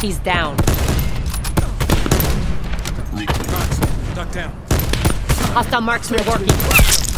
He's down. Duck down. Hostile marksman working.